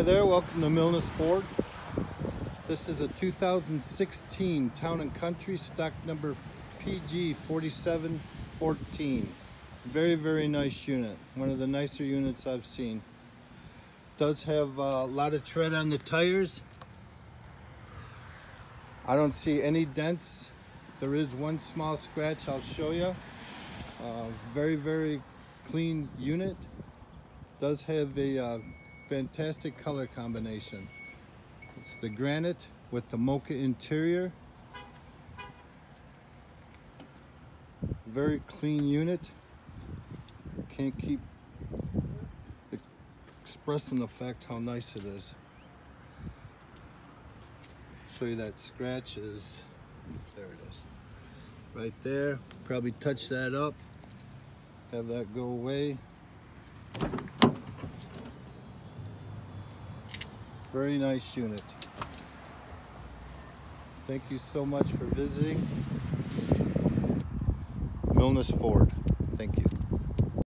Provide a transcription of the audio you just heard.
Hi there, welcome to Milnes Ford. This is a 2016 Town and Country stock number PG 4714. Very, very nice unit. One of the nicer units I've seen. Does have a lot of tread on the tires. I don't see any dents. There is one small scratch I'll show you. Uh, very, very clean unit. Does have a uh, fantastic color combination. It's the granite with the mocha interior. Very clean unit. Can't keep expressing the fact how nice it is. Show you that scratch is, there it is. Right there, probably touch that up, have that go away. Very nice unit. Thank you so much for visiting Milnes Ford. Thank you.